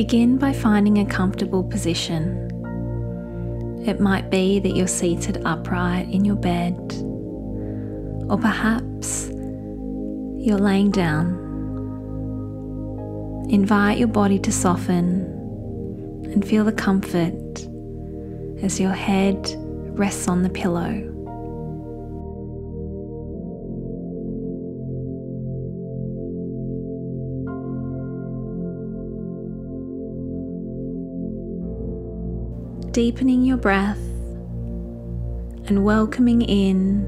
Begin by finding a comfortable position. It might be that you're seated upright in your bed, or perhaps you're laying down. Invite your body to soften and feel the comfort as your head rests on the pillow. Deepening your breath and welcoming in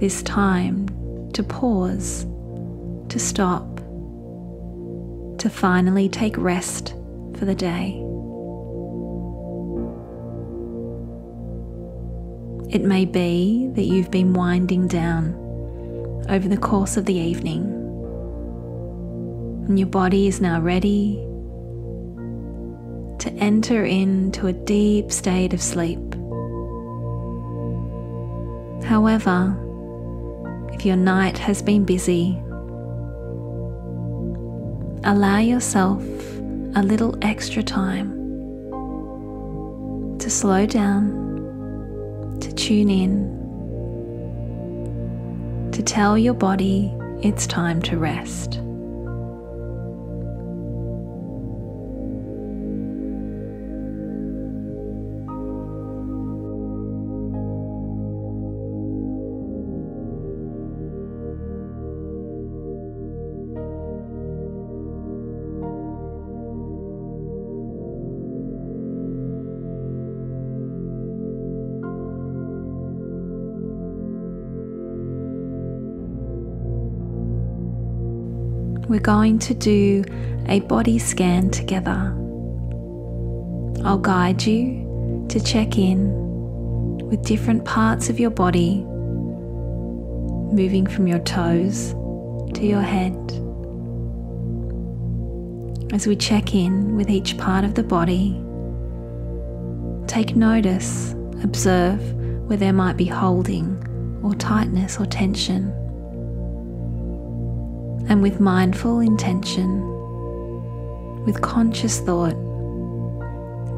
this time to pause, to stop, to finally take rest for the day. It may be that you've been winding down over the course of the evening, and your body is now ready to enter into a deep state of sleep. However, if your night has been busy, allow yourself a little extra time to slow down, to tune in, to tell your body it's time to rest. We're going to do a body scan together. I'll guide you to check in with different parts of your body, moving from your toes to your head. As we check in with each part of the body, take notice, observe where there might be holding or tightness or tension and with mindful intention, with conscious thought,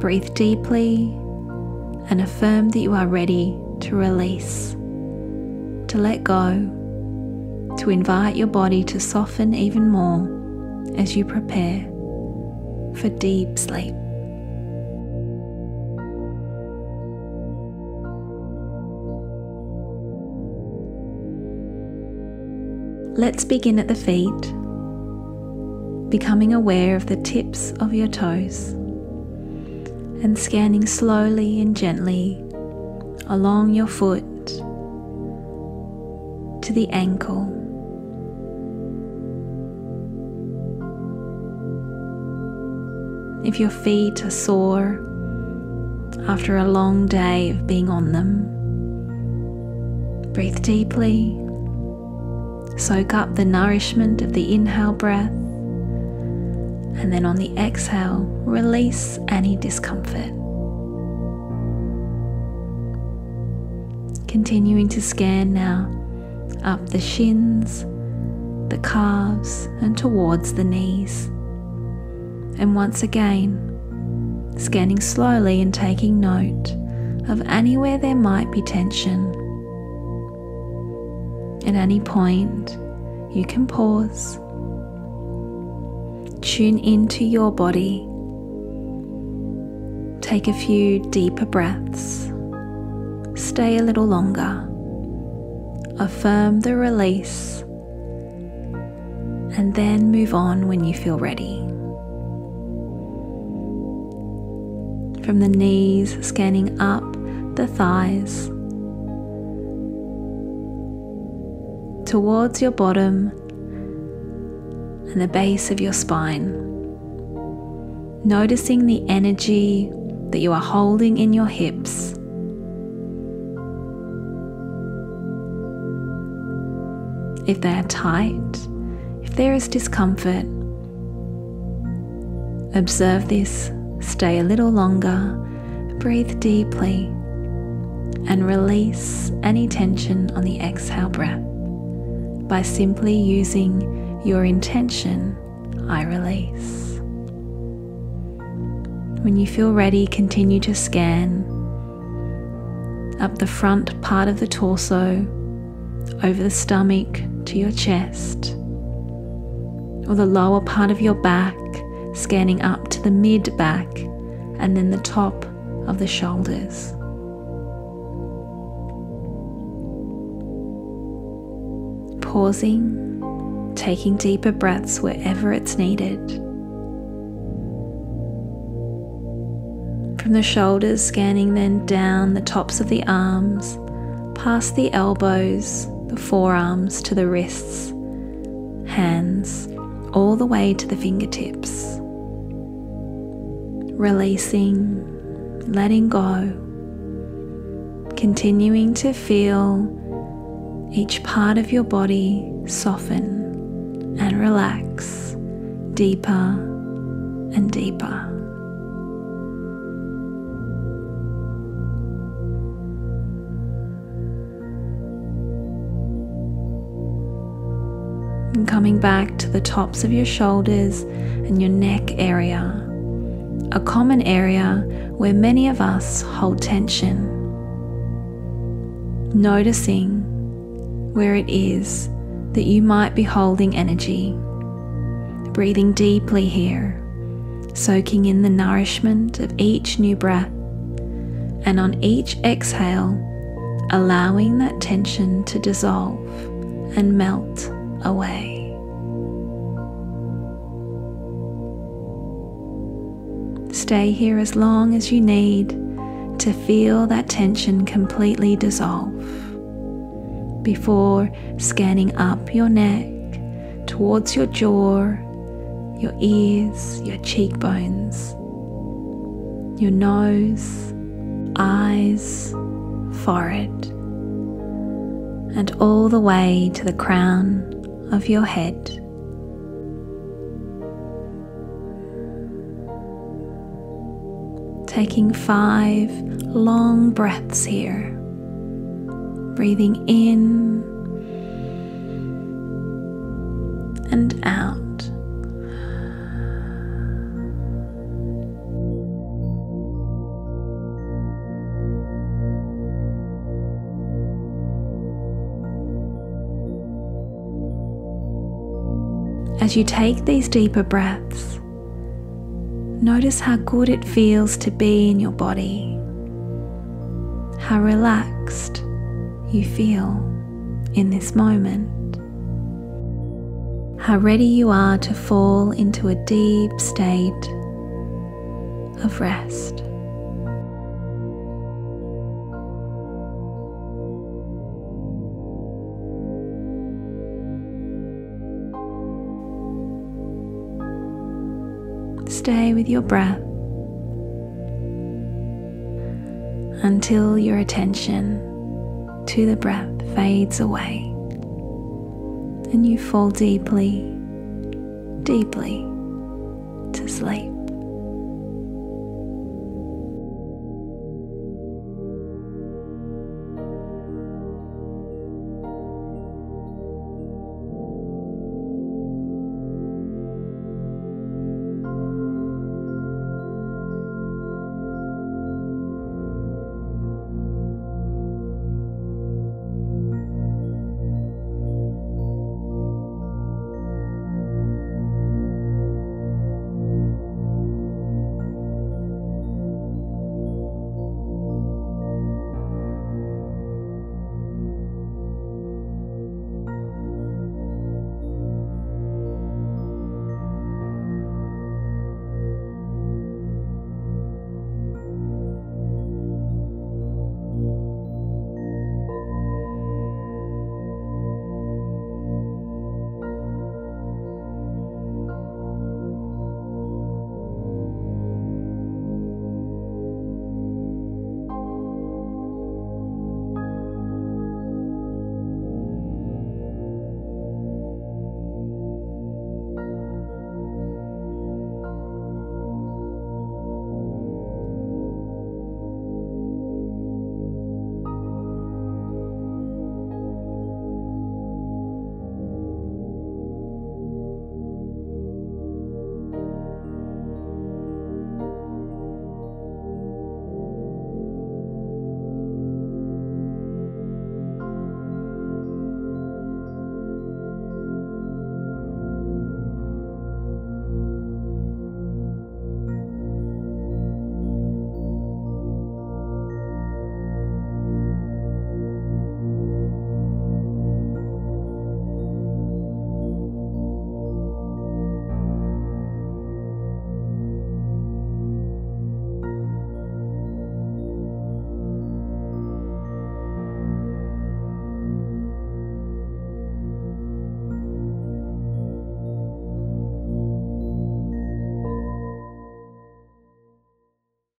breathe deeply and affirm that you are ready to release, to let go, to invite your body to soften even more as you prepare for deep sleep. Let's begin at the feet, becoming aware of the tips of your toes and scanning slowly and gently along your foot to the ankle. If your feet are sore after a long day of being on them, breathe deeply Soak up the nourishment of the inhale breath, and then on the exhale, release any discomfort. Continuing to scan now up the shins, the calves, and towards the knees. And once again, scanning slowly and taking note of anywhere there might be tension at any point, you can pause, tune into your body, take a few deeper breaths, stay a little longer, affirm the release, and then move on when you feel ready. From the knees, scanning up the thighs towards your bottom and the base of your spine. Noticing the energy that you are holding in your hips. If they are tight, if there is discomfort, observe this, stay a little longer, breathe deeply, and release any tension on the exhale breath by simply using your intention, I release. When you feel ready, continue to scan up the front part of the torso, over the stomach to your chest, or the lower part of your back, scanning up to the mid back and then the top of the shoulders. Pausing, taking deeper breaths wherever it's needed. From the shoulders, scanning then down the tops of the arms, past the elbows, the forearms to the wrists, hands, all the way to the fingertips. Releasing, letting go, continuing to feel each part of your body soften and relax deeper and deeper. and coming back to the tops of your shoulders and your neck area, a common area where many of us hold tension. Noticing where it is that you might be holding energy. Breathing deeply here, soaking in the nourishment of each new breath, and on each exhale, allowing that tension to dissolve and melt away. Stay here as long as you need to feel that tension completely dissolve before scanning up your neck towards your jaw, your ears, your cheekbones, your nose, eyes, forehead, and all the way to the crown of your head. Taking five long breaths here, breathing in and out. As you take these deeper breaths, notice how good it feels to be in your body, how relaxed you feel in this moment, how ready you are to fall into a deep state of rest. stay with your breath until your attention to the breath fades away and you fall deeply, deeply to sleep.